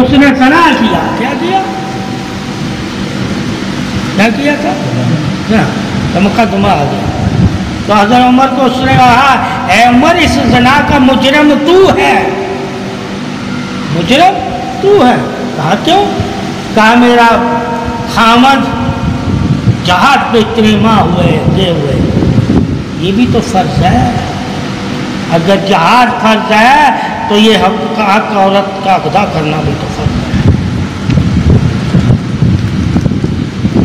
उसने सना किया। क्या किया? क्या किया था? जना तो मुकदमा आ गया। तो हज़रत उमर को उसने कहा, ए उमर, इस जना का मुजरम तू है। मुजरम तू है? कहा क्यों? कहा, मेरा खामद जहाज़ पे इतने माँ हुए ये हुए। ये भी तो फ़र्ज़ है। अगर जहाज़ फ़र्ज़ है तो ये हक हक औरत का अदा करना भी तो फ़र्ज़ है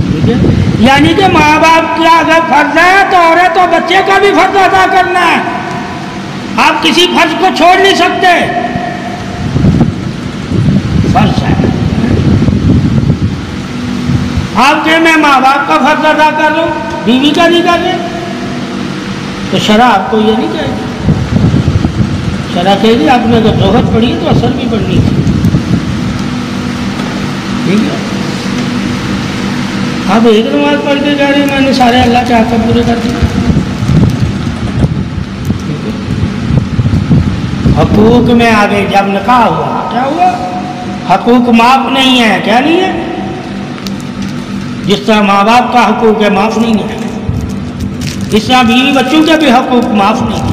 ठीक है? यानी कि माँ बाप का अगर फ़र्ज़ है तो औरत और बच्चे का भी फ़र्ज़ अदा करना है। आप किसी फ़र्ज़ को छोड़ नहीं सकते। फ़र्ज़ है। आप कहें, मैं माँ बाप का फ़र्ज़ अदा कर हूँ, बीवी का नहीं कर रहे तो शराब आपको ये नहीं कहेगी। शरा कहेगी आपने अगर ज़रूरत पड़ी तो असर भी पड़नी ठीक है? आप एक नमाज़ पढ़ के जा रहे हैं, मैंने सारे अल्लाह हक पूरे कर दिए। हकूक में आगे जब निकाह हुआ, क्या हुआ? हकूक माफ़ नहीं है, क्या नहीं है? जिस तरह माँ बाप का हकूक है, माफ़ नहीं है। इस तरह बीवी बच्चों का भी हकूक माफ़ नहीं।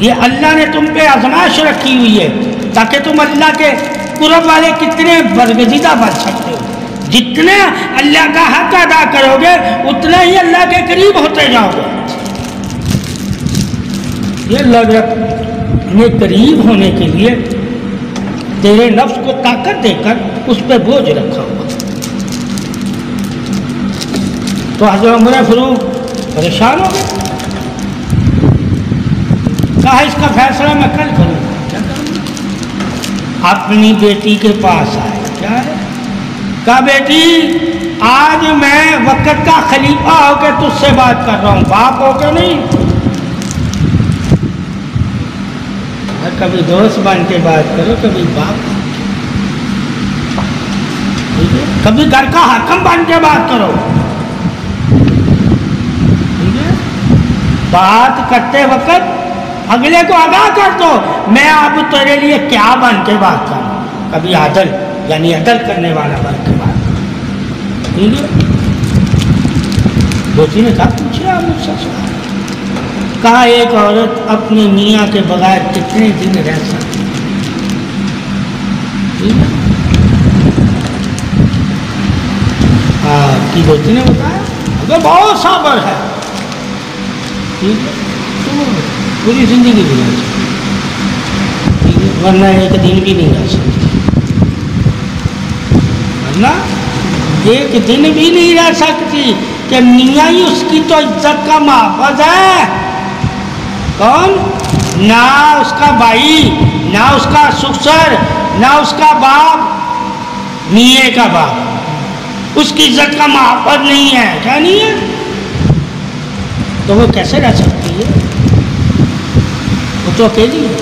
ये अल्लाह ने तुम पे आजमाइश रखी हुई है, ताकि तुम अल्लाह के कुरब वाले कितने बरगजीदा बन सकते हो। जितने अल्लाह का हक अदा करोगे, उतना ही अल्लाह के करीब होते जाओगे। ये लग करीब होने के लिए तेरे नफ्स को ताकत देकर उस पर बोझ रखा हुआ। तो हज़रत उमर फरूक परेशान हो गए। कहा इसका फैसला मैं कल करूँगा। अपनी बेटी के पास आए। क्या कहा, बेटी, आज मैं वक्त का खलीफा होकर तुझसे बात कर रहा हूँ। बाप होकर नहीं? कभी दोस्त बन के बात करो, कभी बाप कभी घर का हकम बन के बात करो। ठीक है? बात करते वक्त अगले को आगाह कर दो। मैं अब तेरे लिए क्या बन के बात करूँ कभी आदल यानी अदल करने वाला बन के बात दोषी ने कहा, पूछे आप मुझसे सवाल। कहा, एक औरत अपने मियाँ के बगैर कितने दिन रह सकती है? आपकी ने बताया? अगर बहुत साबर है। ठीक है पूरी ज़िंदगी भी रह सकती वरना एक दिन भी नहीं रह सकती। वरना एक दिन भी नहीं रह सकती कि ही उसकी तो इज़्ज़त का महाफज है। कौन? ना उसका भाई, ना उसका सुसर, ना उसका बाप, मियाँ का बाप। उसकी इज़्ज़त का महफज नहीं है, क्या नहीं है? तो वो कैसे रह सकती? वो तो अकेली है।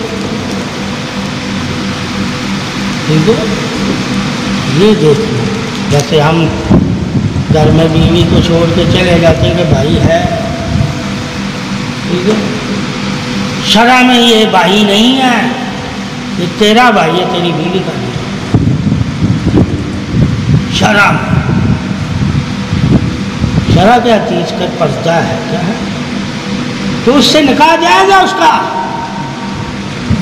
ठीक है? ये देखना जैसे हम घर में बीवी को छोड़ के चले जाते हैं कि भाई है। ठीक है? शरा में ये भाई नहीं है। ये तेरा भाई है, तेरी बीवी का नहीं शरा में शरा क्या चीज़ का पर्दा है, क्या है? तो उससे निकाह जाएगा उसका।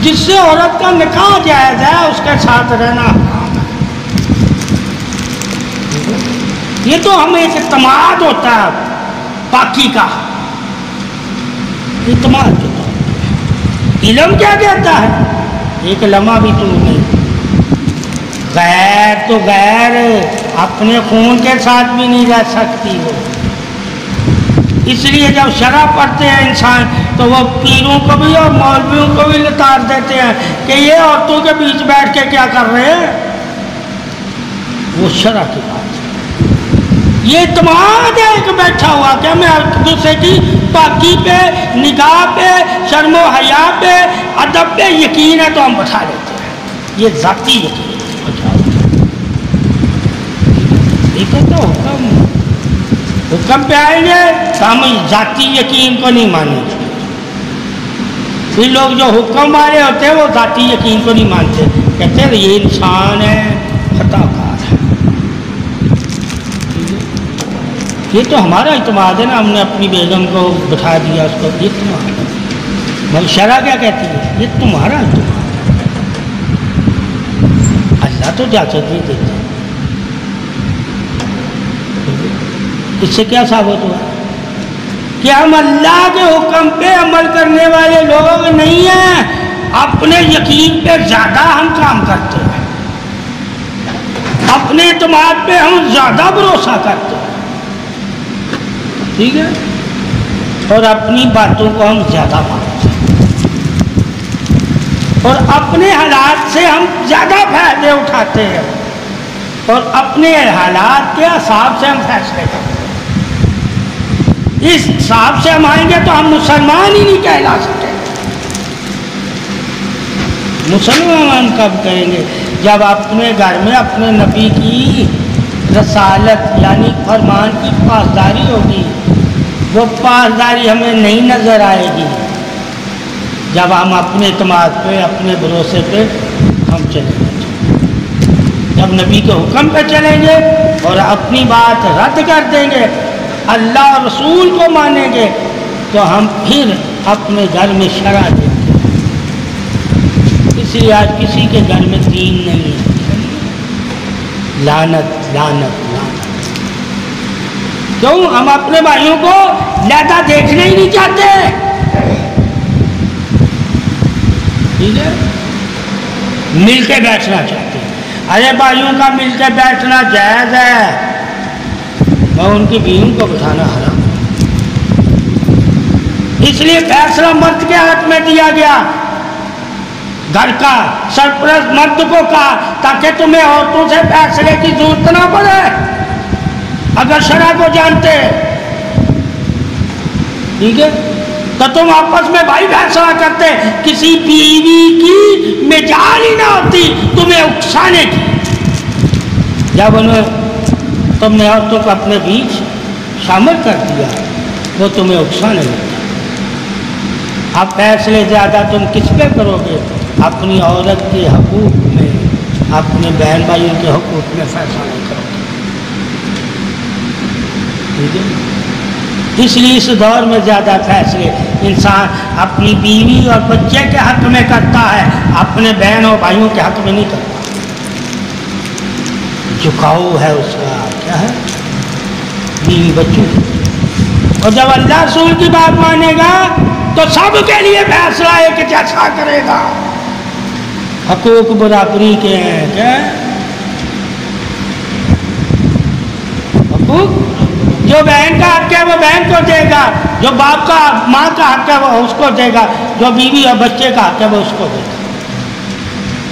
जिससे औरत का निकाह जायज़ है उसके साथ रहना। है ये तो हमें एक इतमाद होता है पाकी का। इतमाद होता है। इलम क्या कहता है? एक लम्हा भी तू नहीं। गैर तो गैर, अपने खून के साथ भी नहीं रह सकती वो। इसलिए जब शराब पढ़ते हैं, इंसान तो वो पीरों को भी और मौलवियों को भी लतार देते हैं कि ये औरतों के बीच बैठ के क्या कर रहे हैं? वो शरा की बात है। ये तमाम एक बैठा हुआ क्या? मैं दूसरे की पाकी पे, निगाह पे, शर्म हया पे, अदब पे यकीन है तो हम बैठा लेते हैं। ये जाती यकीन है। तो हुक्म पे आएँगे तो हम जाती यकीन को नहीं मानेंगे। फिर लोग जो हुक्म वाले होते हैं वो जाती यकीन को नहीं मानते। कहते हैं, ये इंसान है खताकार है। ये तो हमारा इतमाद है ना, हमने अपनी बेगम को बिठा दिया, उसको, ये तुम्हारा मगर शरा क्या कहती है? ये तुम्हारा इतमाद अल्लाह तो इजाज़त नहीं देता इससे क्या साबित हुआ? कि हम अल्लाह के हुक्म पे अमल करने वाले लोग नहीं हैं। अपने यकीन पे ज़्यादा हम काम करते हैं। अपने इतमाद पे हम ज़्यादा भरोसा करते हैं। ठीक है? और अपनी बातों को हम ज़्यादा मानते हैं। और अपने हालात से हम ज़्यादा फ़ायदे उठाते हैं। और अपने हालात के हिसाब से हम फैसले करते हैं। इस हिसाब से हम आएँगे तो हम मुसलमान ही नहीं कहला सकते मुसलमान कब कहेंगे? जब अपने घर में अपने नबी की रसालत, यानी फरमान की पासदारी होगी, वो पासदारी हमें नहीं नज़र आएगी। जब हम अपने अतमाद पे, अपने भरोसे पे हम चलेंगे। जब नबी के हुक्म पे चलेंगे और अपनी बात रद्द कर देंगे अल्लाह रसूल को मानेंगे तो हम फिर अपने घर में शरा देंगे इसलिए आज किसी के घर में दीन नहीं है। लानत लानत लानत। क्यों? हम अपने भाइयों को लहदा देखने ही नहीं चाहते। ठीक है? मिल के बैठना चाहते अरे भाइयों का मिल के बैठना जायज़ है। और उनकी बीवी को बिठाना हराम इसलिए फैसला मर्द के हाथ में दिया गया। घर का सरप्रस्त मर्द को कहा, ताकि तुम्हें औरतों से फैसले की ज़रूरत ना पड़े। अगर शरा को जानते, ठीक है? तो तुम आपस में भाई फैसला करते। किसी बीवी की मिजाल ही ना होती, तुम्हें उकसाने की। जब उन्हें तुमने और तुम अपने बीच शामिल कर दिया, वो तुम्हें उकसाने लगता अब फैसले ज़्यादा तुम किस पे करोगे? अपनी औरत के हकूक में, अपने बहन भाइयों के हकूक में फैसला नहीं करोगे। ठीक है? इसलिए इस दौर में ज़्यादा फैसले इंसान अपनी बीवी और बच्चे के हक में करता है, अपने बहन और भाइयों के हक में नहीं करता। झुकाव है उसका। क्या है? बीवी बच्चों और जब अल्लाह रसूल की बात मानेगा तो सबके लिए फैसला एक जैसा करेगा। हकूक बराबरी के हैं, क्या? हकूक? जो बहन का हक है, वो बहन को देगा। जो बाप का, माँ का हक है, वो उसको देगा। जो बीवी और बच्चे का हक है, वो उसको देगा।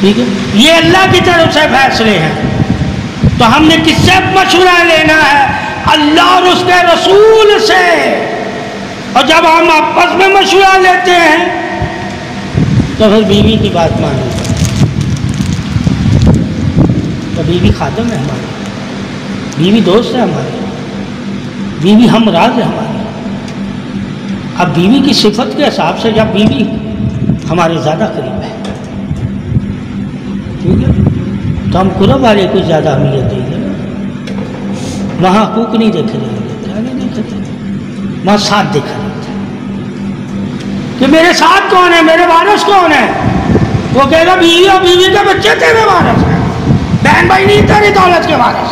ठीक है? ये अल्लाह की तरफ़ से फैसले हैं। तो हमने किससे मशवरा लेना है? अल्लाह और उसके रसूल से। और जब हम आपस में मशवरा लेते हैं तो फिर बीवी की बात मानी। तो बीवी खादम है हमारी। बीवी दोस्त है हमारी। बीवी हम राज है हमारी। अब बीवी की सिफत के हिसाब से जब बीवी हमारे ज़्यादा करीब है ठीक है तो हम कुरब वाले को ज़्यादा अहमियत देंगे वहाँ हकूक नहीं देखे क्या नहीं देखे जाएँगे वहाँ साथ देखा जाता। है कि मेरे साथ कौन है? मेरे वारस कौन है? वो कहेगा बीवी और बीवी के बच्चे तेरे वारस हैं। बहन भाई नहीं, तेरी दौलत के वारस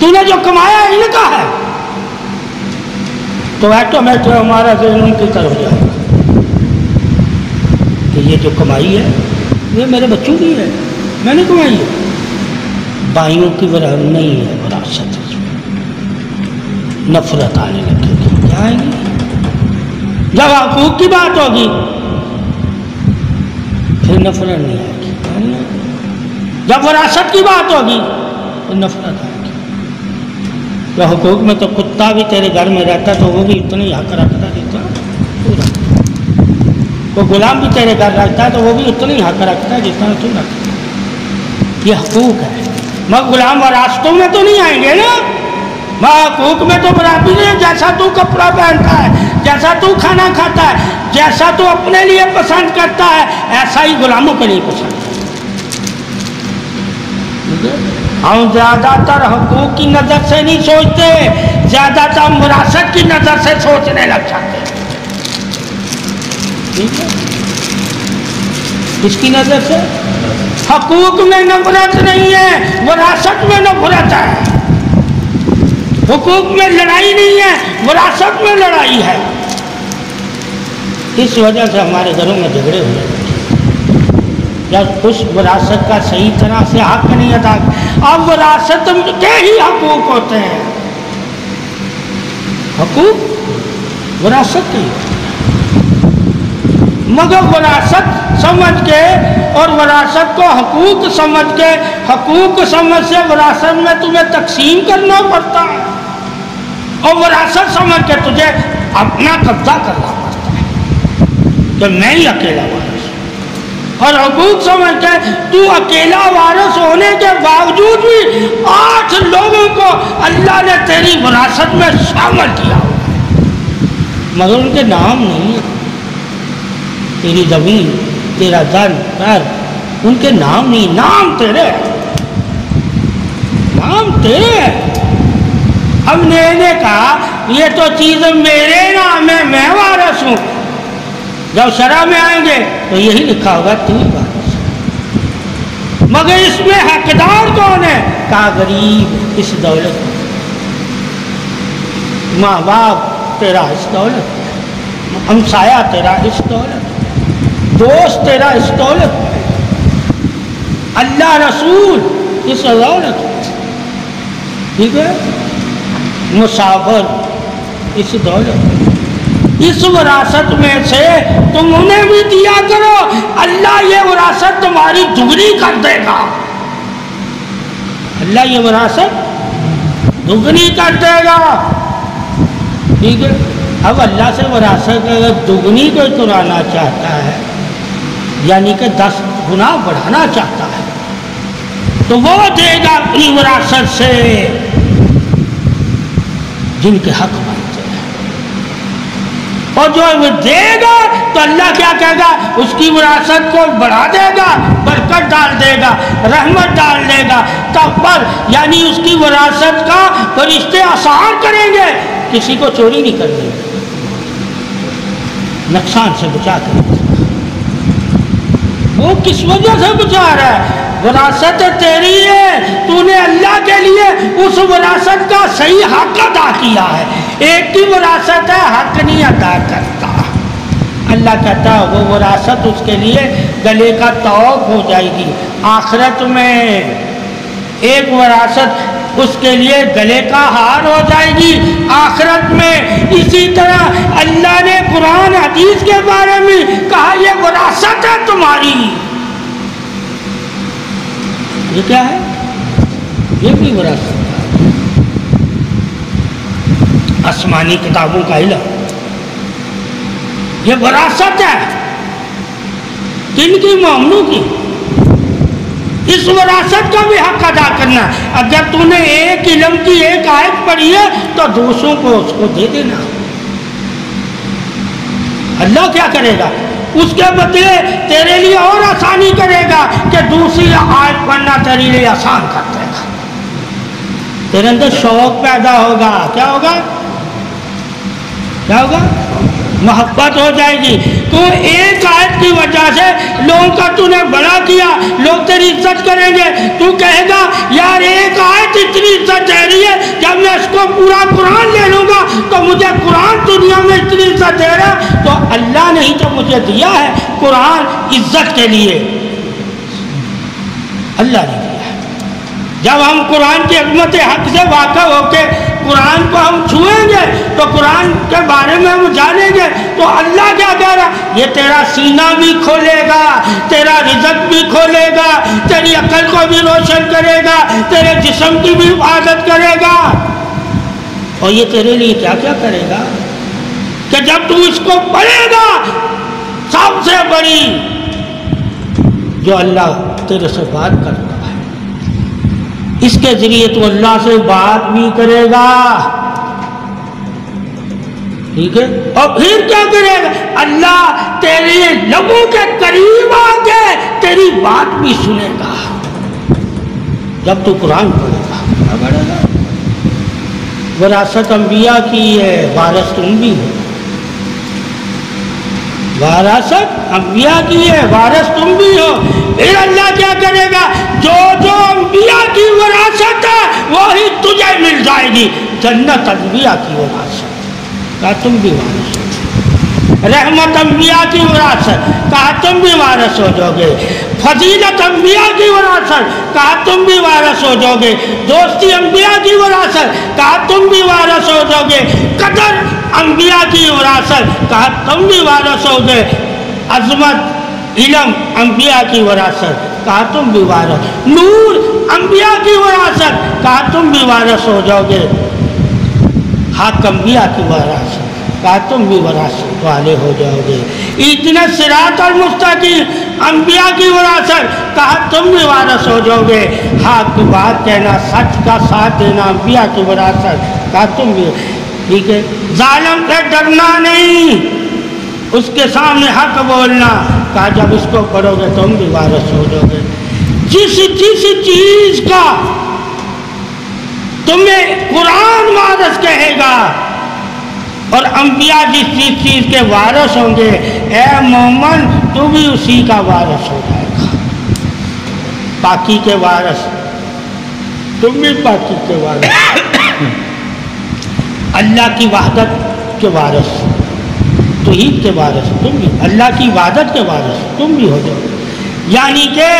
तूने जो कमाया इनका है। तो ऑटोमेटिक हमारा जहन उनकी तरफ़ जाएगा कि ये जो कमाई है ये मेरे बच्चों की है। मैंने कमाई है। भाइयों की वरह नहीं है विरासत नफरत आने लगेगी क्या आएगी? जब हकूक की बात होगी। फिर नफरत नहीं आएगी। जब विरासत की बात होगी तो नफरत आएगी। जब हकूक में तो कुत्ता भी तेरे घर में रहता तो वो भी इतनी हक रखता जितना वो गुलाम भी तेरे घर रखता है तो वो भी उतना हक रखता है जितना तू रखता ये हकूक है। मगर गुलाम और रास्तों में तो नहीं आएँगे ना? हकूक में तो बराबरी है, जैसा तू कपड़ा पहनता है, जैसा तू खाना खाता है, जैसा तू अपने लिए पसंद करता है, ऐसा ही गुलामों को नहीं पसंद। हम ज़्यादातर हकूक की नज़र से नहीं सोचते, ज़्यादातर विरासत की नज़र से सोचने लग जाते ठीक है? किसकी नज़र से? हकूक में नफरत नहीं है, विरासत में नफरत है। हुकूक में लड़ाई नहीं है, विरासत में लड़ाई है। इस वजह से हमारे घरों में झगड़े हुए जब उस विरासत का सही तरह से हक नहीं अदा अब विरासत के ही हकूक होते हैं। हकूक? विरासत के मगर वरासत समझ के और वरासत को हकूक समझ के। हकूक समझ से वरासत में तुम्हें तकसीम करना पड़ता है। और विरासत समझ के तुझे अपना कब्जा करना पड़ता है। तो मैं ही अकेला वारस और हकूक समझ के तू अकेला वारस होने के बावजूद भी आठ लोगों को अल्लाह ने तेरी विरासत में शामिल किया। मगर उनके नाम नहीं है। तेरी ज़मीन, तेरा धन, घर, उनके नाम नहीं, नाम तेरे नाम तेरे हमने इन्हें कहा, ये तो चीज़ मेरे नाम है, मैं वारस हूँ। जब शरा में आएँगे तो यही लिखा होगा, तू वारस मगर इसमें हकदार कौन है? कहा, गरीब इस दौलत माँ। बाप तेरा इस दौलत हमसाया तेरा इस दौलत दोस्त तेरा इस दौलत अल्लाह रसूल इस दौलत ठीक है? मुसाफर इस दौलत इस विरासत में से तुम उन्हें भी दिया करो। अल्लाह ये विरासत तुम्हारी दुगनी कर देगा। अल्लाह ये विरासत दुगनी कर देगा। ठीक है? अब अल्लाह से विरासत अगर दुगनी को चुराना चाहता है यानी कि दस गुना बढ़ाना चाहता है। तो वो देगा अपनी विरासत से। जिनके हक बनते हैं। और जो वो देगा तो अल्लाह क्या कहेगा? उसकी विरासत को बढ़ा देगा, बरकत डाल देगा, रहमत डाल देगा। तब पर यानी उसकी विरासत का फरिश्ते आसान करेंगे। किसी को चोरी नहीं कर देंगे नुकसान से बचा कर वो किस वजह से बचा रहा है? विरासत तेरी है, तूने अल्लाह के लिए उस विरासत का सही हक अदा किया है। एक ही विरासत है, हक नहीं अदा करता। अल्लाह कहता है, वो विरासत उसके लिए गले का तौफ हो जाएगी। आखिरत में एक विरासत उसके लिए गले का हार हो जाएगी। आखिरत में इसी तरह अल्लाह ने कुरान, हदीस के बारे में कहा यह विरासत है तुम्हारी। ये क्या है? ये भी विरासत आसमानी किताबों का इलम ये विरासत है। किन की? मामलों की। इस विरासत का भी हक अदा करना। अगर तूने एक इलम की एक आयत पढ़ी है तो दूसरों को उसको दे देना। अल्लाह क्या करेगा? उसके बदले तेरे लिए और आसानी करेगा कि दूसरी आयत पढ़ना तेरे लिए आसान कर देगा। तेरे अंदर शौक पैदा होगा। क्या होगा? क्या होगा? मोहब्बत हो जाएगी। तो एक आयत की वजह से लोगों का तूने बड़ा किया, लोग तेरी इज़्ज़त करेंगे। तू कहेगा, यार, एक आयत इतनी इज़्ज़त दे रही है, जब मैं इसको पूरा कुरान ले लूँगा तो मुझे कुरान दुनिया में इतनी इज़्ज़त दे रहा तो अल्लाह ने ही तो मुझे दिया है कुरान इज़्ज़त के लिए। अल्लाह ने दिया जब हम कुरान की अजमत हक से वाक़ होकर कुरान को हम छुएँगे तो कुरान के बारे में हम जानेंगे तो अल्लाह क्या कह रहा ये तेरा सीना भी खोलेगा, तेरा रिजक भी खोलेगा, तेरी अकल को भी रोशन करेगा, तेरे जिस्म की भी हिफाजत करेगा। और ये तेरे लिए क्या क्या करेगा? कि जब तू इसको पढ़ेगा, सबसे बड़ी जो अल्लाह तेरे से बात करता इसके ज़रिए तो अल्लाह से बात भी करेगा। ठीक है? और फिर क्या करेगा? अल्लाह तेरे लोगों के करीब आके तेरी बात भी सुनेगा। जब तू कुरान पढ़ेगा। पढ़ेगा? विरासत अम्बिया की है, वारस तुम भी हो। वारासत अम्बिया की है, वारस तुम भी हो। फिर अल्लाह क्या करेगा? जो जो अम्बिया की वरासत है, वही तुझे मिल जाएगी। जन्नत अम्बिया की वरासत। का तुम भी वारस हो रहमत अम्बिया की वरासत। कहा तुम भी वारस हो जाओगे। फजीलत अम्बिया की वरासत। कहा तुम भी वारस हो जाओगे। दोस्ती अम्बिया की वरासत। कहा तुम भी वारस हो जाओगे। कदर अम्बिया की वरासत कहा तुम भी वारस हो गए अजमत, इलम अम्बिया की वरासत। कहा, तुम भी वारस नूर अम्बिया की वरासत। कहा, तुम भी वारस हो जाओगे? हाक अम्बिया की वरासत। कहा, तुम भी वरासत वाले हो जाओगे। इतने सिरात और मुस्तकी अम्बिया की वरासत। कहा, तुम भी वारस हो जाओगे। हाक, बात कहना, सच का साथ देना अम्बिया की वरासत। कहा, तुम भी ठीक है? जालम से डरना नहीं। उसके सामने हक बोलना। कहा, जब इसको करोगे तुम भी वारस हो जाओगे। जिस जिस चीज़ का तुम्हें कुरान वारस कहेगा, और अंबिया जिस जिस चीज़ के वारस होंगे, ए मोमन तू भी उसी का वारस हो जाएगा। पाकी के वारस। तुम भी पाकी के वारस। अल्लाह की वहादत के वारस। तोहीद के वारस, तुम भी। अल्लाह की वादत के वारस, तुम भी हो जाओ। यानी कि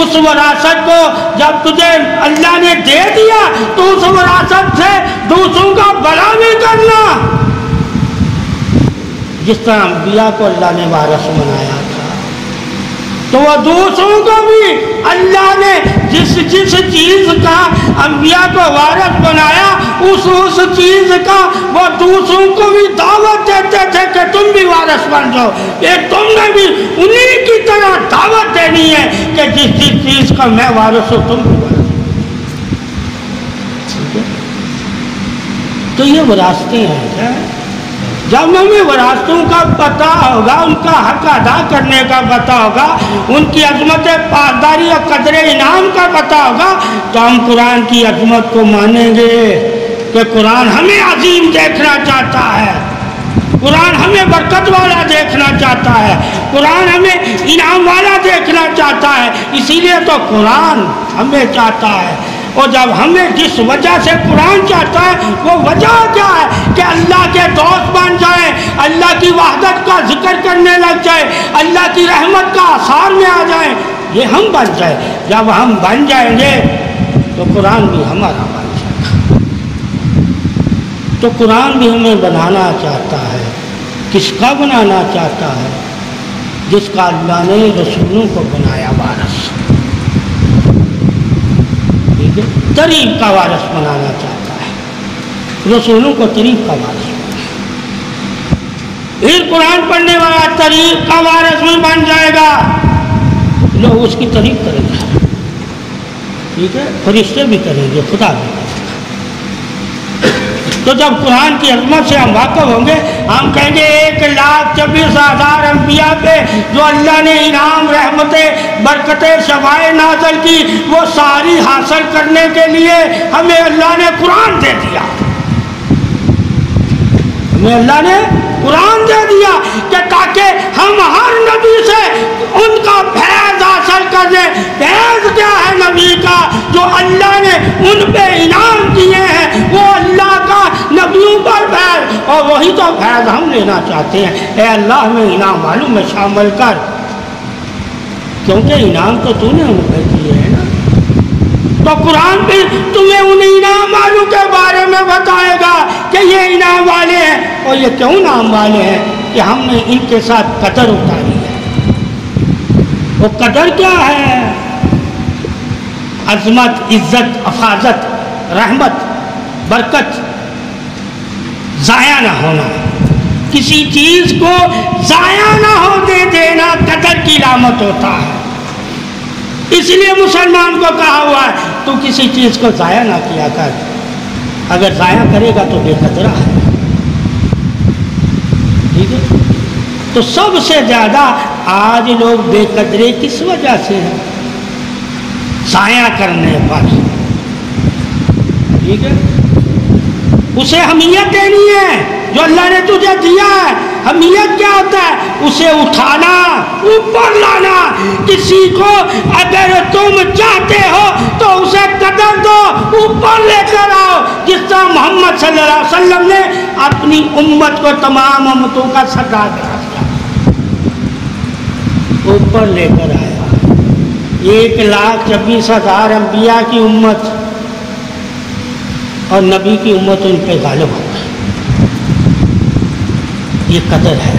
उस वरासत को जब तुझे अल्लाह ने दे दिया तो उस वरासत से दूसरों का भला भी करना। जिस तरह अम्बिया को अल्लाह ने वारस बनाया तो वह दूसरों को भी अल्लाह ने जिस जिस चीज़ का अम्बिया को वारस बनाया, उस उस चीज़ का वो दूसरों को भी दावत देते थे कि तुम भी वारस बन जाओ। ये तुमने भी उन्हीं की तरह दावत देनी है कि जिस जिस चीज़ का मैं वारस हूँ, तुम भी वारस तो ये वरासतें हैं? जब हमें वरासतों का पता होगा, उनका हक अदा करने का पता होगा, उनकी अजमत पासदारी और कदर इनाम का पता होगा तो हम कुरान की अजमत को मानेंगे कि कुरान हमें अजीम देखना चाहता है। कुरान हमें बरकत वाला देखना चाहता है। कुरान हमें इनाम वाला देखना चाहता है। इसीलिए तो कुरान हमें चाहता है। और जब हमें जिस वजह से कुरान चाहता है, वो वजह क्या है कि अल्लाह के दोस्त बन जाए, अल्लाह की वहदत का ज़िक्र करने लग जाए, अल्लाह की रहमत का आसार में आ जाए, ये हम बन जाए। जब हम बन जाएँगे तो कुरान भी हमारा बन जाएगा। तो कुरान भी हमें बनाना चाहता है, किसका बनाना चाहता है? जिसका अल्लाह ने रसूलों को बनाया वारस। तरीब का वारस बनाना चाहता है। रसूलों को तरीब का वारस फिर कुरान पढ़ने वाला तरीब का वारस भी बन जाएगा। लोग उसकी तरीफ करेंगे। ठीक है? फरिश्ते भी करेंगे, खुदा भी तो जब कुरान की अजमत से हम वाकफ होंगे, हम कहेंगे, एक लाख छब्बीस हज़ार अम्बिया पे जो अल्लाह ने इनाम, रहमतें, बरकतें शवाए नाजल की, वो सारी हासिल करने के लिए हमें अल्लाह ने कुरान दे दिया। हमें अल्लाह ने कुरान दे दिया कि ताकि हम हर नबी से उनका फैज हासिल कर। दें फैज क्या है नबी का? जो अल्लाह ने उन पे इनाम दिए हैं, वो अल्लाह का नबियों पर फैज। और वही तो फैज हम लेना चाहते हैं। ए अल्लाह में इनाम मालूम में शामिल कर। क्योंकि इनाम तो तूने हमें दिए है ना। तो कुरान भी तुम्हें उन और ये क्यों नाम वाले हैं कि हमने इनके साथ कदर उतारी है? वो कदर क्या है? अजमत, इज़्ज़त, अफाजत, रहमत, बरकत ज़ाया ना होना। किसी चीज़ को ज़ाया ना हो, दे देना, कदर की लामत होता है। इसलिए मुसलमान को कहा हुआ है, तू किसी चीज़ को ज़ाया ना किया कर। अगर ज़ाया करेगा तो बेकदरा है। ठीक है? तो सबसे ज़्यादा आज लोग बेकदरे किस वजह से है? साया करने पर। ठीक है? उसे हमीयत देनी है, जो अल्लाह ने तुझे दिया है हमीयत क्या होता है? उसे उठाना, ऊपर लाना। किसी को अगर तुम चाहते हो तो उसे कदर दो, ऊपर लेकर आओ। जिस तरह मोहम्मद वसल्लम ने अपनी उम्मत को तमाम उम्मतों का सरदार दिया। ऊपर लेकर आया। एक लाख छब्बीस हज़ार अम्बिया की उम्मत और नबी की उम्मत उन पर गालिब हो ये कदर है।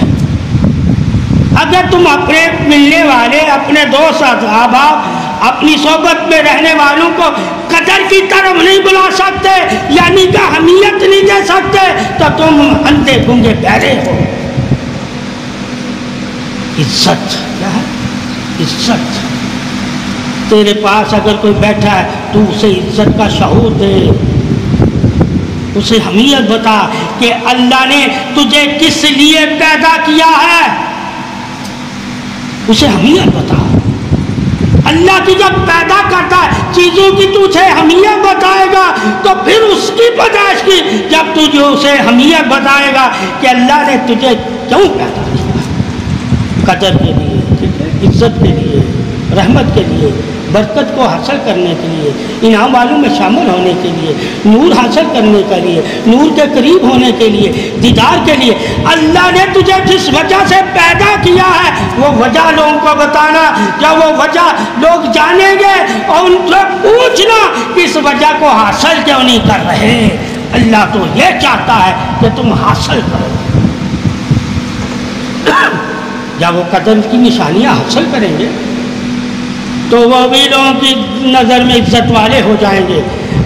अगर तुम अपने मिलने वाले, अपने दोस्त अहबाब अपनी सोबत में रहने वालों को कदर की तरफ़ नहीं बुला सकते, यानी कि हमीयत नहीं दे सकते तो तुम अंधे गुंगे बहरे हो। इज़्ज़त क्या है? इज़्ज़त। तेरे पास अगर कोई बैठा है तो उसे इज़्ज़त का शहूर दे। उसे हमीयत बता कि अल्लाह ने तुझे किस लिए पैदा किया है? उसे हमीयत बता। अल्लाह की जब पैदा करता है, चीज़ों की तुझे हमीयत बताएगा तो फिर उसकी पैदाइश की, जब तुझे उसे हमीयत बताएगा कि अल्लाह ने तुझे क्यों पैदा किया? कदर के लिए, इज़्ज़त के लिए, रहमत के लिए बरकत को हासिल करने के लिए, इनाम वालों में शामिल होने के लिए, नूर हासिल करने के लिए, नूर के करीब होने के लिए, दीदार के लिए, अल्लाह ने तुझे जिस वजह से पैदा किया है, वो वजह लोगों को बताना जब वो वजह लोग जानेंगे और उनसे पूछना इस वजह को हासिल क्यों नहीं कर रहे अल्लाह तो ये चाहता है कि तुम हासिल करो। जब वो कदम की निशानियाँ हासिल करेंगे? तो वो भी लोगों की नज़र में इज़्ज़त वाले हो जाएँगे।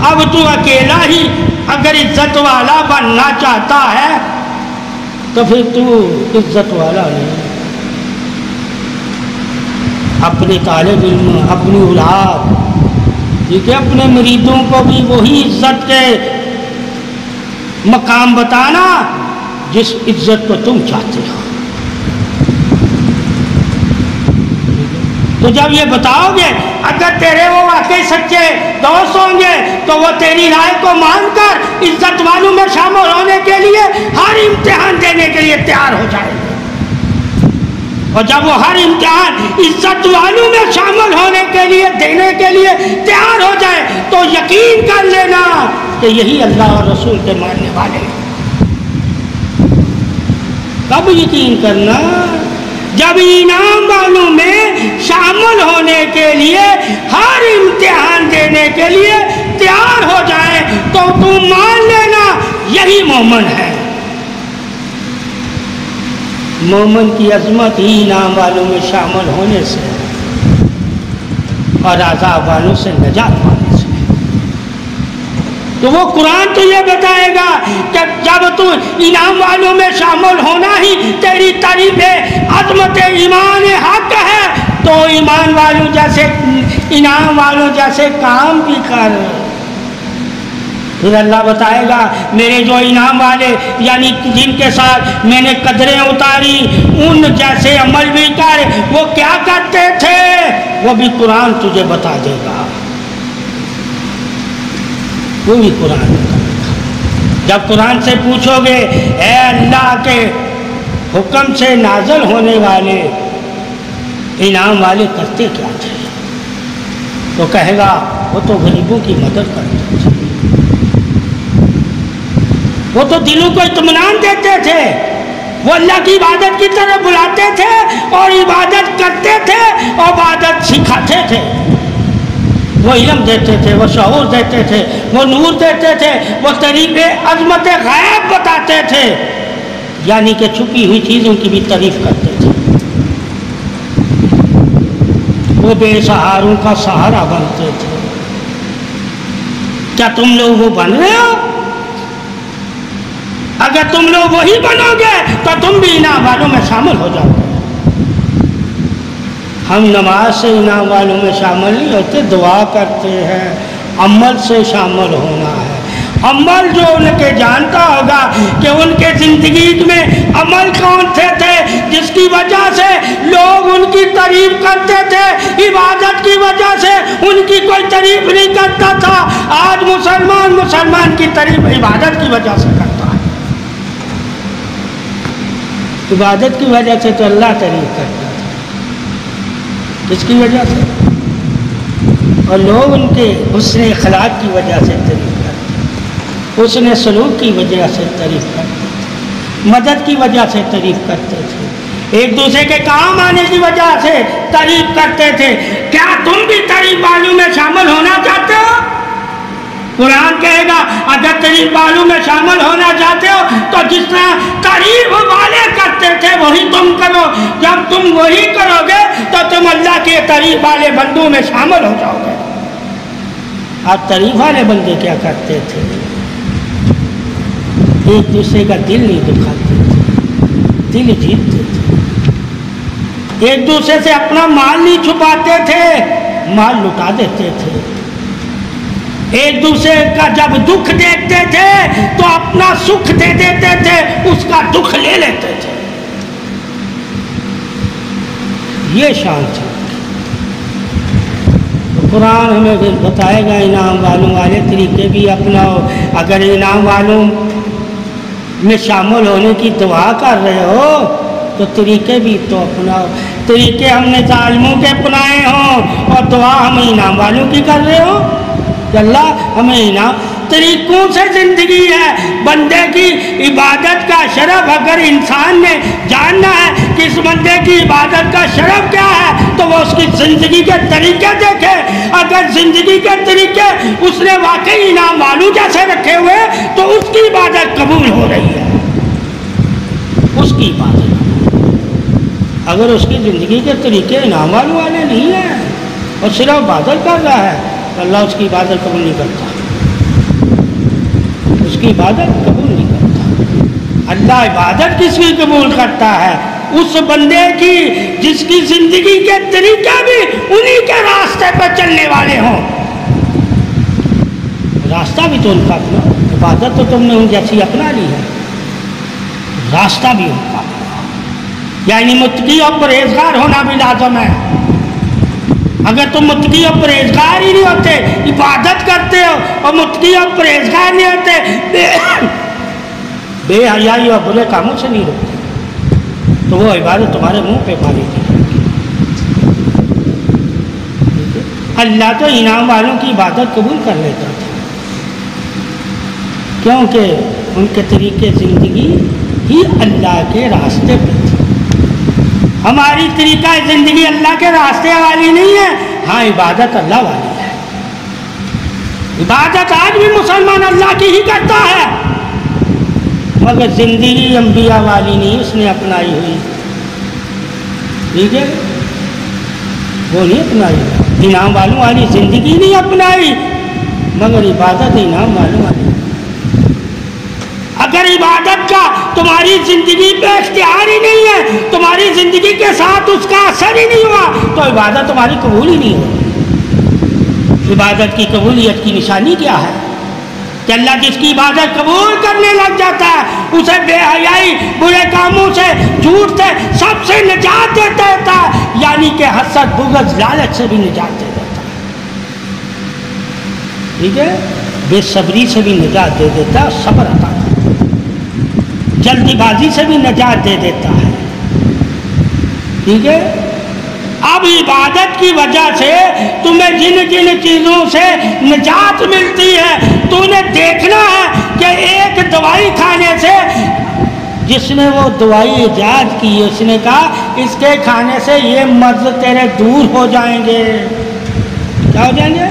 अब तू अकेला ही अगर इज़्ज़त वाला बनना चाहता है तो फिर तू इज़्ज़त वाला नहीं। अपने तालब इल्म अपनी औलाद, ठीक है, अपने मरीदों को भी वही इज़्ज़त के मकाम बताना जिस इज़्ज़त को तुम चाहते हो। तो जब ये बताओगे, अगर तेरे वो वाकई सच्चे दोस्त होंगे तो वो तेरी राय को मानकर इज़्ज़त वालों में शामिल होने के लिए हर इम्तिहान देने के लिए तैयार हो जाएँगे। और जब वो हर इम्तिहान इज़्ज़त वालों में शामिल होने के लिए, देने के लिए तैयार हो जाए तो यकीन कर लेना कि यही अल्लाह और रसूल के मानने वाले कब यकीन करना? जब इनाम वालों में शामिल होने के लिए, हर इम्तिहान देने के लिए तैयार हो जाए तो तुम मान लेना, यही मोमन है। मोमन की अजमत ही इनाम वालों में शामिल होने से और आज़ाब वालों से नजात पाने तो वो कुरान तो ये बताएगा कि जब तू इनाम वालों में शामिल होना ही तेरी तारीफ़ अजमत ईमान हक है तो ईमान वालों जैसे, इनाम वालों जैसे काम भी कर। फिर अल्लाह बताएगा, मेरे जो इनाम वाले, यानी जिनके साथ मैंने कदरें उतारी, उन जैसे अमल भी कर, वो क्या करते थे? वो भी कुरान तुझे बता देगा। भी कुरान जब कुरान से पूछोगे, ए अल्लाह के हुक्म से नाजल होने वाले इनाम वाले करते क्या थे? तो कहेगा, वो तो गरीबों की मदद करते थे। वो तो दिलों को इतमान देते थे। वो अल्लाह की इबादत की तरफ़ बुलाते थे और इबादत करते थे, और इबादत सिखाते थे। वो इलम देते थे, वो शहूर देते थे, वो नूर देते थे, वो तरीके अजमत गायब बताते थे। यानी कि छुपी हुई चीज़ों की भी तारीफ़ करते थे। वो बेसहारों का सहारा बनते थे। क्या तुम लोग वो बन रहे हो? अगर तुम लोग वही बनोगे तो तुम भी इनाम वालों में शामिल हो जाओगे। हम नमाज़ से इनाम वालों में शामिल नहीं होते, दुआ करते हैं, अमल से शामिल होना है। अमल जो उनके जानता होगा कि उनके ज़िंदगी में अमल कौन थे थे, जिसकी वजह से लोग उनकी तारीफ़ करते थे, इबादत की वजह से उनकी कोई तारीफ़ नहीं करता था। आज मुसलमान मुसलमान की तारीफ़ इबादत की वजह से करता है। इबादत की वजह से तो अल्लाह तारीफ़ करता था किसकी वजह से? और लोग उनके हुसन अखलाक की वजह से तरीफ तारीफ़ हुसन सलूक की वजह से तरीफ करते थे मदद की वजह से तरीफ करते थे। एक दूसरे के काम आने की वजह से तारीफ़ करते थे। क्या तुम भी तारीफ़ बालू में शामिल होना चाहते हो? कुरान कहेगा, अगर तारीफ़ बालू में शामिल होना चाहते हो तो जिस तरह तारीफ़ वाले करते थे, वही तुम करो। जब तुम वही करोगे तो तुम अल्लाह के तारीफ़ वाले बंदों में शामिल हो जाओगे। अब तारीफ़ वाले बंदे क्या करते थे? एक दूसरे का दिल नहीं दुखाते थे। दिल जीतते थे। एक दूसरे से अपना माल नहीं छुपाते थे, माल लुटा देते थे। एक दूसरे का जब दुख देखते थे तो अपना सुख दे देते थे, उसका दुख ले लेते थे। ये शान था। कुरान हमें फिर बताएगा, इनाम वालों वाले तरीके भी अपनाओ। अगर इनाम वालों में शामिल होने की दुआ कर रहे हो तो तरीके भी तो अपनाओ। तरीके हमने तालमों के अपनाए हों, और दुआ हम इनाम वालों की कर रहे हो। अल्लाह हमें तरीकों से ज़िंदगी है? बंदे की इबादत का शरफ अगर इंसान ने जानना है कि इस बंदे की इबादत का शरफ क्या है तो वो उसकी ज़िंदगी के तरीके देखे। अगर ज़िंदगी के तरीके उसने वाकई इनाम वालू जैसे रखे हुए तो उसकी इबादत कबूल हो रही है। उसकी इबादत। अगर उसकी ज़िंदगी के तरीके इनाम वालों वाले नहीं हैं, और सिर्फ़ इबादत कर रहा है अल्लाह उसकी इबादत कबूल नहीं करता। उसकी इबादत कबूल नहीं करता। अल्लाह इबादत किसकी कबूल करता है? उस बंदे की जिसकी ज़िंदगी के तरीके भी उन्हीं के रास्ते पर चलने वाले हों। रास्ता भी तो उनका अपना, इबादत तो तुमने उन जैसी अपना ली है। रास्ता भी उनका यानी मुतकी और परहेजगार होना भी लाजम है। अगर तुम मुतकी और परहेजगार ही नहीं होते, इबादत करते हो, और मुतकी और परहेजगार नहीं होते, बेहयाई और बुरे कामों से नहीं रोकते। तो वो इबादत तुम्हारे मुँह पे मारी थी अल्लाह तो इनाम वालों की इबादत कबूल कर लेता था। क्योंकि उनके तरीके ज़िंदगी ही अल्लाह के रास्ते पर थी। हमारी तरीका ज़िंदगी अल्लाह के रास्ते वाली नहीं है। हाँ इबादत अल्लाह वाली है। इबादत आज भी मुसलमान अल्लाह की ही करता है। मगर ज़िंदगी अम्बिया वाली नहीं उसने अपनाई हुई। ठीक है? वो नहीं अपनाई। इनाम वालों वाली ज़िंदगी नहीं अपनाई, मगर इबादत इनाम वालों वाली। अगर इबादत का तुम्हारी ज़िंदगी पे इख्तियार ही नहीं है, तुम्हारी ज़िंदगी के साथ उसका असर ही नहीं हुआ तो इबादत तुम्हारी कबूल ही नहीं होगी इबादत की कबूलियत की निशानी क्या है? कि अल्लाह जिसकी इबादत कबूल करने लग जाता है, उसे बेहयाई बुरे कामों से, झूठ से, सबसे निजात दे देता है, यानी कि हसद बुगज लालच से भी निजात दे देता है। ठीक है? बेसब्री से भी निजात दे देता है, सब्र अता जल्दीबाजी से भी नजात दे देता है। ठीक है? अब इबादत की वजह से तुम्हें जिन जिन चीज़ों से निजात मिलती है तो उन्हें देखना है कि एक दवाई खाने से जिसने वो दवाई ईजाद की, उसने कहा, इसके खाने से ये मर्ज तेरे दूर हो जाएँगे। क्या हो जाएँगे?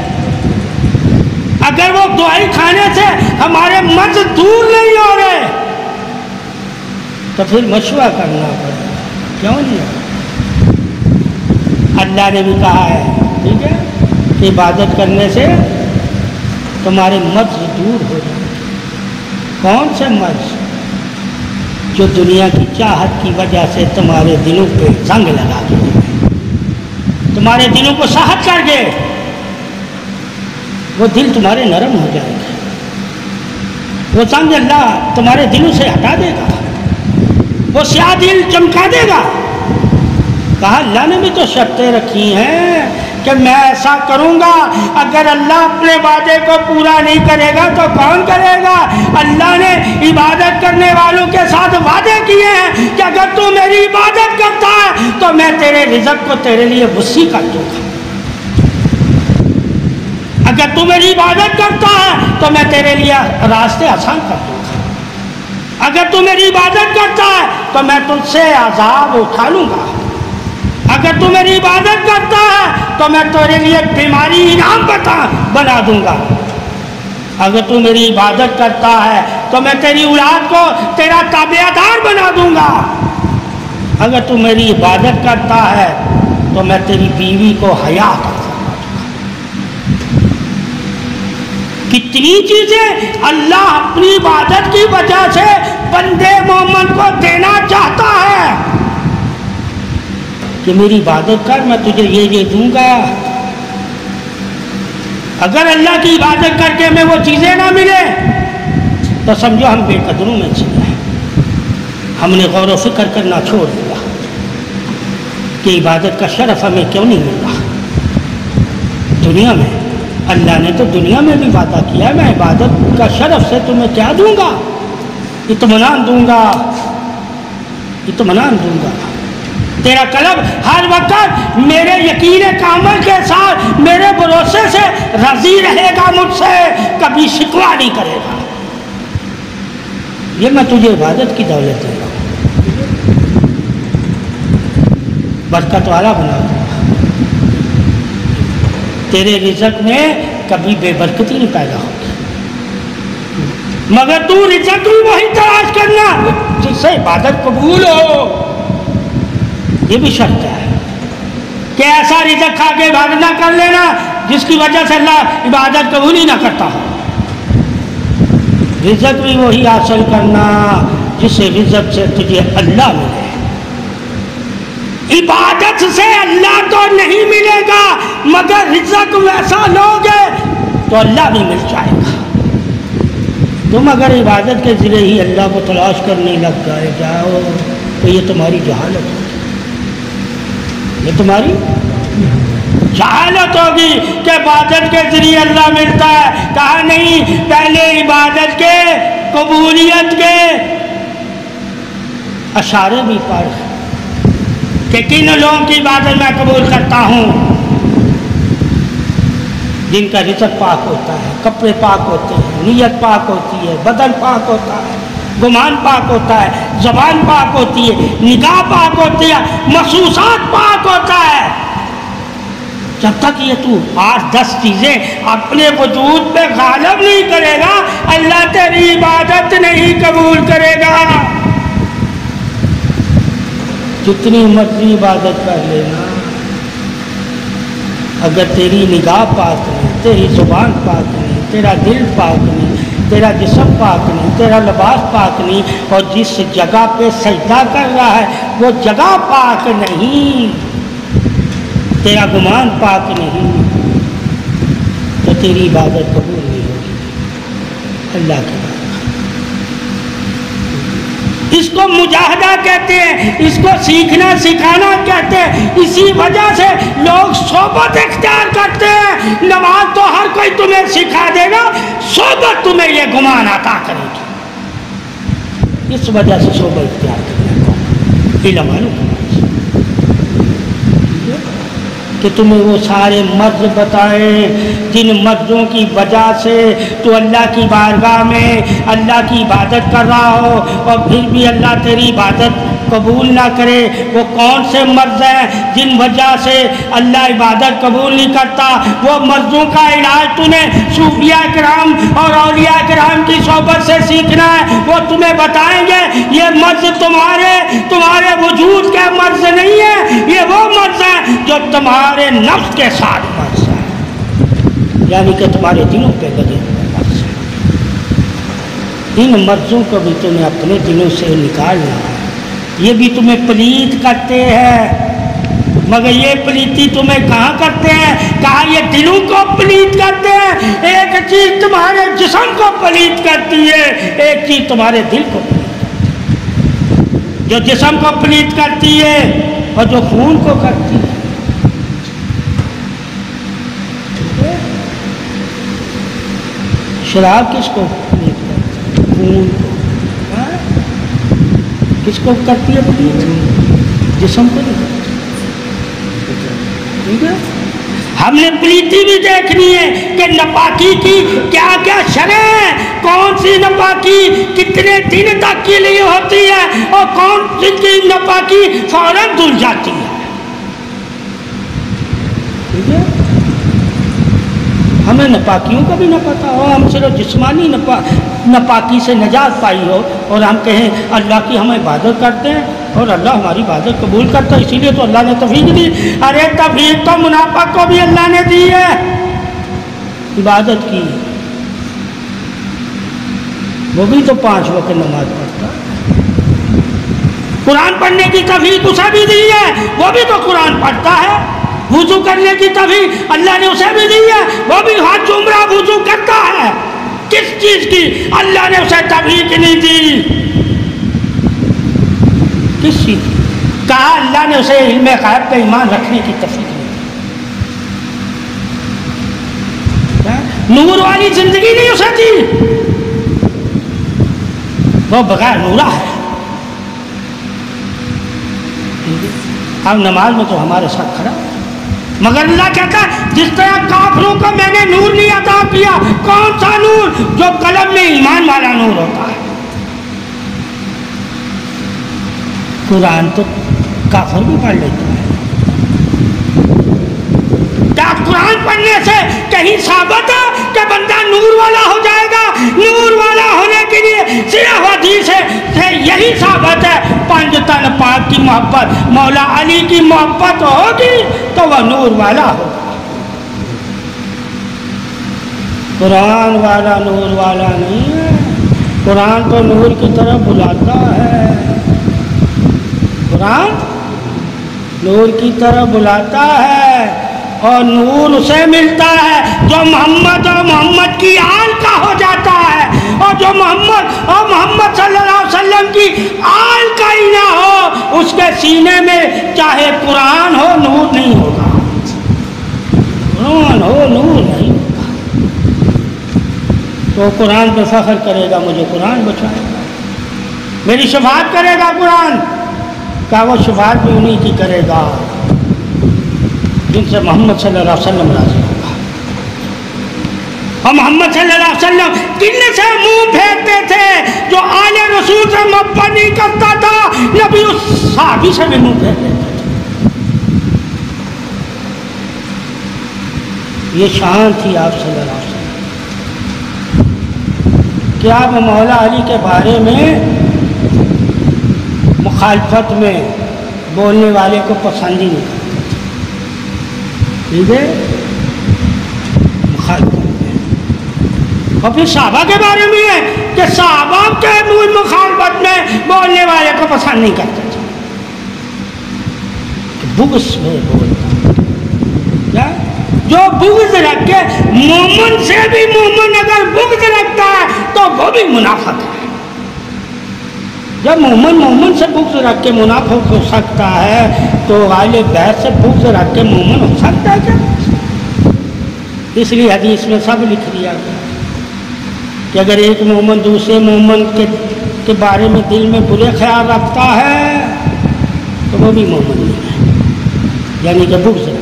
अगर वो दवाई खाने से हमारे मर्ज दूर नहीं हो रहे तो फिर मशवरा करना पड़ेगा। क्यों नहीं अल्लाह ने भी कहा है, ठीक है, कि इबादत करने से तुम्हारे मर्ज दूर हो जाए कौन से मर्ज? जो दुनिया की चाहत की वजह से तुम्हारे दिलों पे जंग लगा के तुम्हारे दिलों को सहत कर गए। वो दिल तुम्हारे नरम हो जाएँगे। वो समझ अल्लाह तुम्हारे दिलों से हटा देगा। वो स्या दिल चमका देगा। कहा अल्लाह ने भी तो शर्तें रखी हैं कि मैं ऐसा करूँगा। अगर अल्लाह अपने वादे को पूरा नहीं करेगा तो कौन करेगा? अल्लाह ने इबादत करने वालों के साथ वादे किए हैं कि अगर तू मेरी इबादत करता है तो मैं तेरे रिजक को तेरे लिए वसी कर दूँगा। अगर तू मेरी इबादत करता है तो मैं तेरे लिए रास्ते आसान कर दूँगा। अगर तू मेरी इबादत करता है तो मैं तुझसे आजाब उठा लूँगा। अगर तू मेरी इबादत करता है तो मैं तेरे लिए बीमारी इनाम बता, बना दूँगा। अगर तू मेरी इबादत करता है तो मैं तेरी औलाद को तेरा ताबेदार बना दूँगा। अगर तू मेरी इबादत करता है तो मैं तेरी बीवी को हयात कितनी चीज़ें अल्लाह अपनी इबादत की वजह से बंदे मोहम्मद को देना चाहता है। कि मेरी इबादत कर, मैं तुझे ये ये दूँगा। अगर अल्लाह की इबादत करके मैं वो चीज़ें ना मिले तो समझो हम बेकदरों में चले हमने गौर फ़िक्र करना छोड़ दिया कि इबादत का शरफ हमें क्यों नहीं मिला? दुनिया में, अल्लाह ने तो दुनिया में भी वादा किया मैं इबादत का शरफ से तुम्हें क्या दूँगा? इतमान दूँगा इतमान दूँगा तेरा कलब हर वक्त मेरे यकीन कामल के साथ मेरे भरोसे से रज़ी रहेगा मुझसे कभी शिकवा नहीं करेगा ये मैं तुझे इबादत की दौलत दे रहा हूँ बरकत वाला बना दूँगा तेरे रिजक में कभी बेबरकती नहीं पैदा होगी मगर तू रिजक भी वही तलाश करना। जिससे इबादत कबूल हो। ये भी शर्त है। कि ऐसा रिजक खा के भागना कर लेना, जिसकी वजह से अल्लाह इबादत कबूल ही ना करता हो। रिजक भी वही हासिल करना, जिसे रिजक से तुझे अल्लाह मिले। इबादत से अल्लाह तो नहीं मिलेगा, मगर रिजक वैसा लोगे तो अल्लाह भी मिल जाएगा। तुम अगर इबादत के ज़रिए ही अल्लाह को तलाश करने लग गए, जाओ तो ये तुम्हारी जहालत है। ये तुम्हारी जहालत होगी कि इबादत के ज़रिए अल्लाह मिलता है। कहा नहीं, पहले इबादत के, कबूलियत के अशारे भी पढ़ कि किन लोगों की इबादत मैं कबूल करता हूँ? जिनका रिजक पाक होता है, कपड़े पाक होते हैं, नीयत पाक होती है, बदन पाक होता है, गुमान पाक होता है, जबान पाक होती है, निगाह पाक होती है महसूसात पाक होता है। जब तक ये तू आठ, दस चीज़ें अपने वजूद पे गालब नहीं करेगा, अल्लाह तेरी इबादत नहीं कबूल करेगा। जितनी मर्ज़ी इबादत कर लेना, अगर तेरी निगाह पाक नहीं तेरी ज़ुबान पाक नहीं, तेरा दिल पाक नहीं, तेरा जिसम पाक नहीं, तेरा लिबास पाक नहीं, और जिस जगह पे सजदा कर रहा है, वो जगह पाक नहीं। तेरा गुमान पाक नहीं। तो तेरी इबादत कबूल नहीं होगी। अल्लाह के बाद। इसको मुजाहदा कहते हैं, इसको सीखना सिखाना कहते हैं। इसी वजह से लोग सोबत इख्तियार करते हैं। नमाज़ तो हर कोई तुम्हें सिखा देगा, सोबत तुम्हें ये गुमान आता करेगी। इस वजह से सोबत इख्तियार करने को मालूम कि तुम्हें वो सारे मर्ज बताए, जिन मर्जों की वजह से तू अल्लाह की बारगाह में अल्लाह की इबादत कर रहा हो और फिर भी अल्लाह तेरी इबादत कबूल ना करे, वो कौन से मर्ज हैं जिन वजह से अल्लाह इबादत कबूल नहीं करता? वो मर्जों का इलाज तूने सूफिया कराम और अलिया कराम की सोबत से सीखना है। वो तुम्हें बताएँगे, ये मर्ज तुम्हारे तुम्हारे वजूद के मर्ज नहीं है। ये वो मर्ज है जो तुम्हारे नफ्स के साथ मर्ज है। यानी कि तुम्हारे दिलों पे लगे इन मर्जों को भी तुम्हें अपने दिलों से निकालना है। ये भी तुम्हें प्लीत करते हैं। मगर ये प्लीति तुम्हें कहाँ करते हैं? कहा ये दिलों को प्लीत करते हैं? एक चीज़ तुम्हारे जिसम को पलीत करती है, एक चीज़ तुम्हारे दिल को जो जिसम को पलीत करती है, और जो खून को करती है। शराब किसको पलीत करती है? खून? किसको करती है पलीत जिसम को ठीक है? हमने प्रीति भी देखनी है कि नपाकी की क्या क्या शरण कौन सी नपाकी कितने दिन तक के लिए होती है और कौन सी की नपाकी फ़ौरन धुल जाती है। ठीक है? हमें नपाकियों का भी न पता हो हम सिर्फ़ जिस्मानी नपा नपाकी से नजात पाई हो और हम कहें, अल्लाह की हम इबादत करते हैं और अल्लाह हमारी इबादत कबूल करता है। इसीलिए तो अल्लाह ने तफीक दी। अरे तफीक तो मुनाफा को भी अल्लाह ने दी है। इबादत की। वो भी तो पाँच वक्त नमाज़ पढ़ता। कुरान पढ़ने की तफीक उसे भी दी है। वो भी तो कुरान पढ़ता है। वज़ू करने की तभी अल्लाह ने उसे भी दी है। वो भी हाथ चुमरा वज़ू करता है। किस चीज़ की? अल्लाह ने उसे तभी की नहीं दी। किस चीज़ कहा अल्लाह ने उसे इल्म गायब पे ईमान रखने की तफीक नहीं नूर वाली ज़िंदगी नहीं उसे दी। वो बगैर नूरा है। अब नमाज़ में तो हमारे साथ खड़ा मगर अल्लाह कहता है, जिस तरह काफरों को मैंने नूर नहीं अदा किया, कौन सा नूर? जो कलम में ईमान वाला नूर होता है। कुरान तो काफर भी पढ़ लेता है। पढ़ने से कहीं साबित है कि बंदा नूर वाला हो जाएगा? नूर वाला होने के लिए सिर्फ़ हदीस से यही साबित है। पंज तन पाक की मोहब्बत, मौला अली की मोहब्बत होगी तो वह नूर वाला होगा। कुरान वाला नूर वाला नहीं है। कुरान तो नूर की तरफ़ बुलाता है। कुरान नूर की तरफ़ बुलाता है। और नूर उसे मिलता है, जो मोहम्मद और मोहम्मद की आल का हो जाता है। और जो मोहम्मद और मोहम्मद सल्लल्लाहु अलैहि वसल्लम की आल का ही ना हो, उसके सीने में चाहे कुरान हो, नूर नहीं होगा। कुरान हो, नूर नहीं होगा। तो कुरान पर फख्र करेगा मुझे, कुरान बचाएगा। मेरी शफात करेगा कुरान। क्या वो शफात भी उन्हीं की करेगा? जिनसे मोहम्मद वसल्लम राज़ी होगा मोहम्मद वसल्लम किन से मुँह फेरते थे, जो आले रसूल से मोहब्बत नहीं करता था, नबी उस साहबी से भी मुँह फेर लेते थे। ये शान थी आप सल्लल्लाहु अलैहि वसल्लम। क्या आप मौला अली के बारे में मुखालफत में बोलने वाले को पसंद ही नहीं। ठीक है? और फिर साहबा के बारे में है कि साहबा के मुखालफत में बोलने वाले को पसंद नहीं करते थे। बुग्स में बोलता क्या? जो बुग्ज रख के मोमन से भी मोमन अगर बुग्ज रखता है तो वो भी मुनाफत है जब मोमन मोमन से बुक्स रख के मुनाफत हो सकता है तो वाले बैर से बुक्स रख के मोमन हो सकता है क्या? इसलिए हदीस में सब लिख दिया गया कि अगर एक मोमन दूसरे मोमन के के बारे में दिल में बुरे ख्याल रखता है तो वो भी मोमन नहीं है। यानी कि है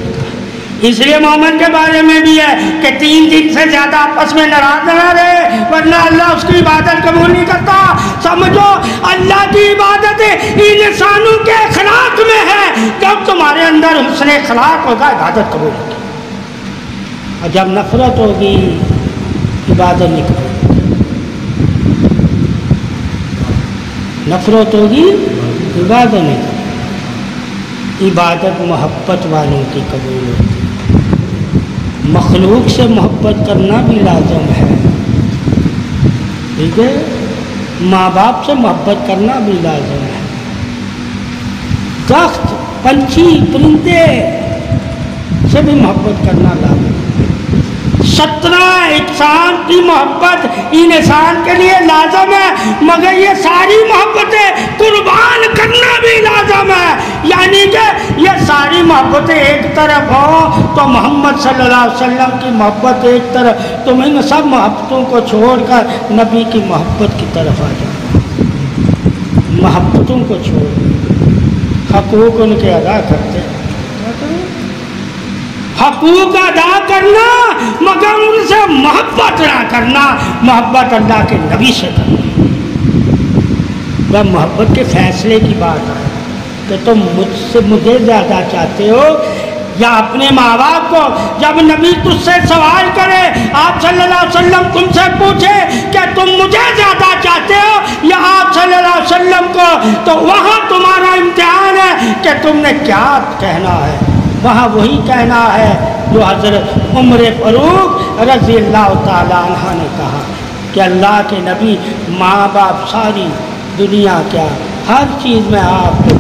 इसलिए मोमन के बारे में भी है कि तीन दिन से ज़्यादा आपस में नाराज़ ना रहे, वरना अल्लाह उसकी इबादत कबूल नहीं करता। समझो, अल्लाह की इबादत इंसानों के खिलाफ में है। जब तुम्हारे अंदर उसने खिलाफ होगा, इबादत कबूल होगी। और जब नफरत होगी, इबादत नहीं कबूल नफरत होगी, इबादत नहीं इबादत मोहब्बत वालों की कबूल होती मखलूक से मोहब्बत करना भी लाजम है। ठीक है? माँ बाप से मोहब्बत करना भी लाजम है। दख्त पंछी, परिंदे से भी मोहब्बत करना लाजम है। सत्रह इंसान की मोहब्बत इन इंसान के लिए लाजम है, मगर ये सारी मोहब्बतें कुर्बान करना भी लाजम है। यानी कि ये सारी मोहब्बतें एक तरफ़ हो तो मोहम्मद सल्लल्लाहु अलैहि वसल्लम की मोहब्बत एक तरफ़ तुम इन सब मोहब्बतों को छोड़कर नबी की मोहब्बत की तरफ़ आ जाओ मोहब्बतों को छोड़, हकूक उनके अदा करते हकूक अदा करना, मगर उनसे मोहब्बत ना करना, मोहब्बत अल्लाह के नबी से करना। वह मोहब्बत के फैसले की बात है कि तुम मुझसे, मुझे ज़्यादा चाहते हो या अपने माँ बाप को? जब नबी तुझसे सवाल करे, आप सल्लल्लाहु अलैहि वसल्लम तुमसे पूछे कि तुम मुझे ज़्यादा चाहते हो? या आप सल्लल्लाहु अलैहि वसल्लम को तो वहाँ तुम्हारा इम्तिहान है कि तुमने क्या कहना है? वहाँ वही कहना है जो हज़रत उम्र फ़रूक रज़ी अल्लाह ने कहा कि अल्लाह के नबी माँ बाप सारी दुनिया क्या, हर चीज़ में आपको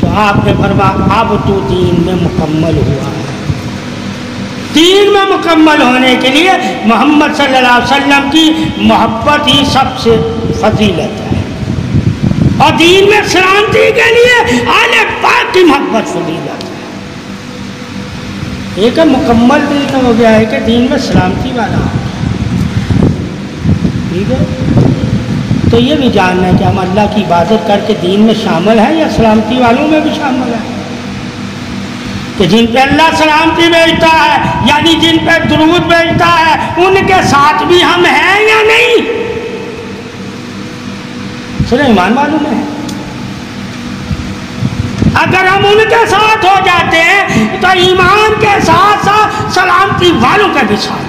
तो आपने फरमा अब तो दीन में मुकम्मल हुआ है। दीन में मुकम्मल होने के लिए मोहम्मद सल्लल्लाहु अलैहि वसल्लम की मोहब्बत ही सबसे फजीलत और दीन में शांति के लिए आले पाक की मोहब्बत फजीलत है। एक मुकम्मल दिल का हो गया है कि दीन में सलामती वाला ठीक है? तो ये भी जानना है कि हम अल्लाह की इबादत करके दीन में शामिल हैं या सलामती वालों में भी शामिल हैं? कि जिन पे अल्लाह सलामती भेजता है, यानी जिन पे दुरूद भेजता है, उनके साथ भी हम हैं या नहीं? सुने, ईमान मालूम है अगर हम उनके साथ हो जाते हैं तो ईमान के साथ साथ सलामती वालों के भी साथ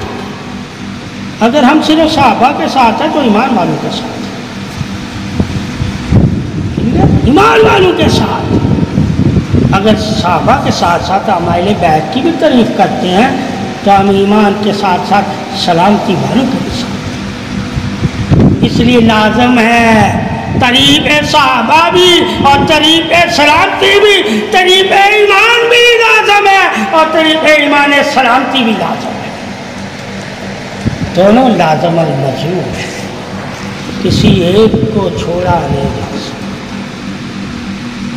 अगर हम सिर्फ़ साहबा के साथ हैं तो ईमान वालों के साथ। ईमान वालों के साथ। अगर साहबा के साथ साथ हम अहले बैत की भी तारीफ़ करते हैं तो हम ईमान के साथ साथ सलामती वालों के भी साथ। इसलिए लाजम है तरीब साहबा भी, और तरीब सलामती भी। तरीब ईमान भी लाजम है, और तरीब ईमान सलामती भी लाजम है। दोनों लाजम मजूब है। किसी एक को छोड़ा नहीं जा सकता।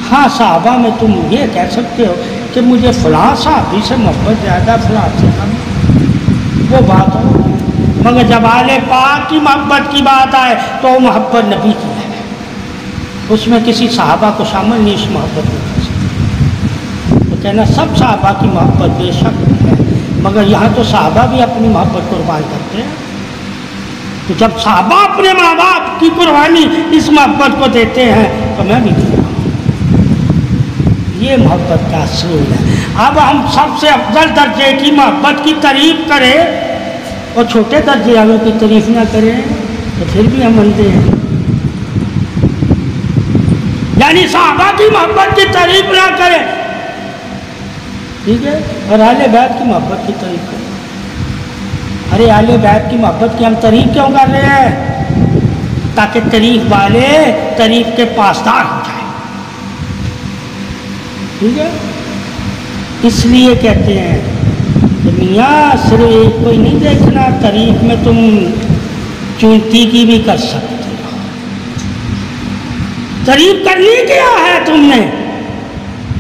हाँ साहबा, में तुम ये कह सकते हो कि मुझे फलां साहबी से मोहब्बत ज़्यादा, फलां से कम। वो बात हो। मगर जब आले पाक की मोहब्बत की बात आए तो मोहब्बत नबी की उसमें किसी साहबा को शामिल नहीं इस मोहब्बत में कर सकते तो कहना, सब साहबा की मोहब्बत बेशक है, मगर यहाँ तो साहबा भी अपनी मोहब्बत कुर्बान करते हैं। तो जब साहबा अपने माँ बाप की कुर्बानी इस मोहब्बत को देते हैं तो मैं भी दूँगा ये मोहब्बत का असूल है। अब हम सबसे अफजल दर्जे की मोहब्बत की तारीफ़ करें और छोटे दर्जे वालों की तारीफ़ ना करें तो फिर भी हम मनते हैं। यानी साहबा की मोहब्बत की तारीफ़ ना करें। ठीक है? और आले बैत की मोहब्बत की तारीफ़ करें। अरे आले बैत की मोहब्बत की हम तारीफ़ क्यों कर रहे हैं? ताकि तारीफ़ वाले तारीफ़ के पासदार हो जाए। ठीक है? इसलिए कहते हैं मियाँ, सिर्फ़ एक कोई नहीं देखना, तारीफ़ में तुम चुनती की भी कर सकते तारीफ़ करनी क्या है तुमने।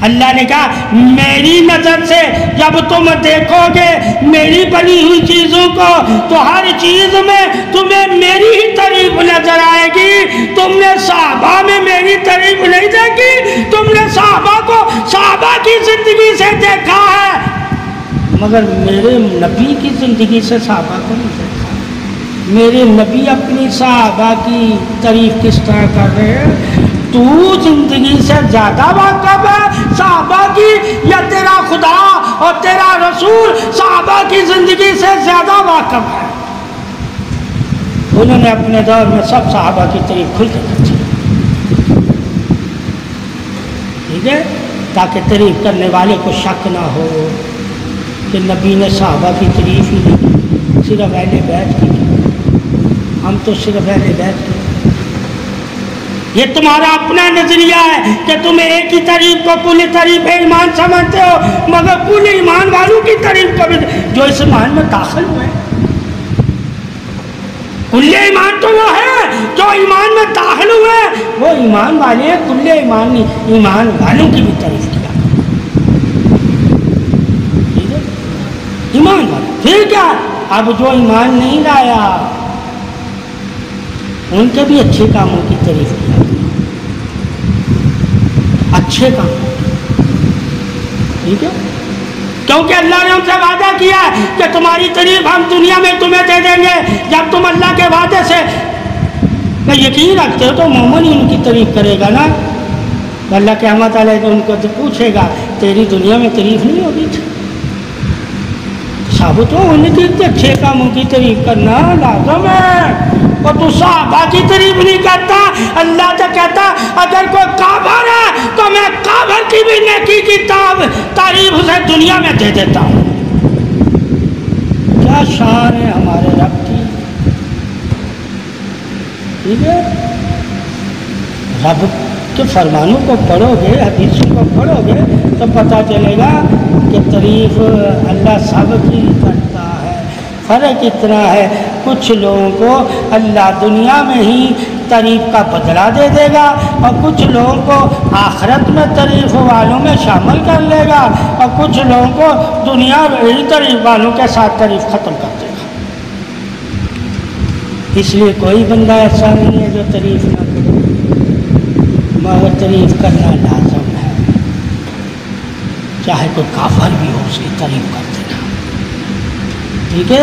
अल्लाह ने कहा, मेरी नज़र से जब तुम देखोगे मेरी बनी हुई चीज़ों को तो हर चीज़ में तुम्हें मेरी ही तारीफ़ नज़र आएगी। तुमने साहबा में मेरी तारीफ़ नहीं देखी, तुमने साहबा को साहबा की ज़िंदगी से देखा है। मगर मेरे नबी की ज़िंदगी से साहबा को नहीं देखा। मेरे नबी अपनी साहबा की तारीफ़ किस तरह कर रहे हैं? तू ज़िंदगी से ज़्यादा वाकफ है। साहबा की या तेरा खुदा और तेरा रसूल साहबा की ज़िंदगी से ज़्यादा वाकफ है। उन्होंने अपने दौर में सब साहबा की तरीफ खुल कर ठीक है? ताकि तारीफ़ करने वाले को शक ना हो कि नबी ने साहबा की तारीफ़ ही नहीं सिर्फ़ अहले बैठ की हम तो सिर्फ़ अहले बैठ की। ये तुम्हारा अपना नज़रिया है कि तुम एक ही तारीफ़ को कुल तारीफ़ ईमान समझते हो, मगर पूरे ईमान वालों की तारीफ़ को भी जो इस ईमान में दाखिल हुए। कुल्ले ईमान तो वो है जो ईमान में दाखिल हुए, वो ईमान वाले हैं कुल्ले ईमान ईमान वालों की भी तारीफ़ किया ईमान वाले। फिर क्या? अब जो ईमान नहीं लाया उनके भी अच्छे कामों की तारीफ़ किया अच्छे काम। ठीक है? क्योंकि अल्लाह ने हमसे वादा किया है कि तुम्हारी तारीफ़ हम दुनिया में तुम्हें दे देंगे, जब तुम अल्लाह के वादे से। मैं यकीन रखते हो तो मोमन ही उनकी तारीफ़ करेगा ना? तो अल्लाह के अहमद उनको तो पूछेगा, तेरी दुनिया में तारीफ़ नहीं होगी? साबुत हो उनकी अच्छे कामों की तारीफ़ करना लाजम है। और तू साहबा की तारीफ़ नहीं करता अल्लाह तो कहता, अगर कोई काबर है तो मैं काबर की भी नेकी की तारीफ़ उसे दुनिया में दे देता। हूँ क्या शान है हमारे रब की। ठीक है? रब के फरमानों को पढ़ोगे, हदीसों को पढ़ोगे तो पता चलेगा कि तारीफ़ अल्लाह सब की करता फ़र्क इतना है। कुछ लोगों को अल्लाह दुनिया में ही तारीफ़ का बदला दे देगा और कुछ लोगों को आखरत में तारीफ़ वालों में शामिल कर लेगा और कुछ लोगों को दुनिया में ही तारीफ़ वालों के साथ तारीफ़ ख़त्म कर देगा। इसलिए कोई बंदा ऐसा नहीं है जो तारीफ़ ना करे। मगर तारीफ़ करना लाजम है। चाहे कोई काफर भी हो, उसकी तारीफ़ कर ठीक है?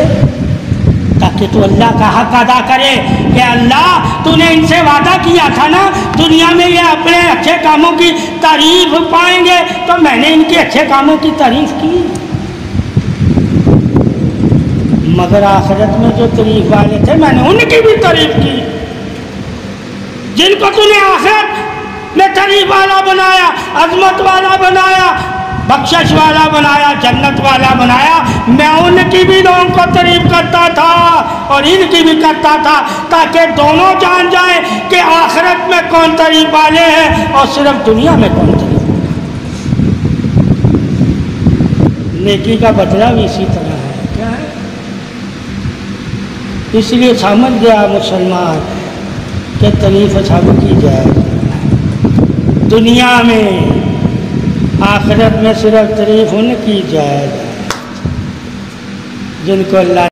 ताकि तू अल्लाह का हक अदा करे कि अल्लाह, तूने इनसे वादा किया था ना, दुनिया में ये अपने अच्छे कामों की तारीफ़ पाएँगे तो मैंने इनके अच्छे कामों की तारीफ़ की। मगर आखिरत में जो तारीफ़ वाले थे, मैंने उनकी भी तारीफ़ की। जिनको तूने आखिरत में तारीफ़ वाला बनाया, अजमत वाला बनाया बख्शश वाला बनाया जन्नत वाला बनाया। मैं उनकी भी लोगों को तारीफ़ करता था और इनकी भी करता था ताकि दोनों जान जाए कि आखिरत में कौन तारीफ़ वाले हैं और सिर्फ़ दुनिया में कौन तारीफ़ नेकी का बदला भी इसी तरह है। क्या है? इसलिए समझ गया मुसलमान कि तारीफ़ सब की जाए। दुनिया में आखिरत में सिर्फ़ तारीफ़ उनकी जाएगा जिनको अल्लाह